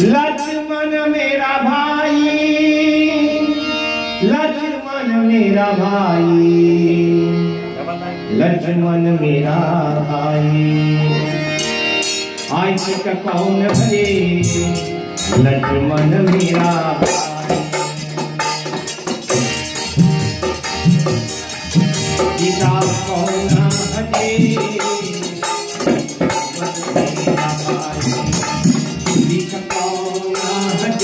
लक्ष्मण मेरा भाई, लक्ष्मण मेरा भाई, लक्ष्मण मेरा भाई। आज का कौन भले, लक्ष्मण मेरा भाई।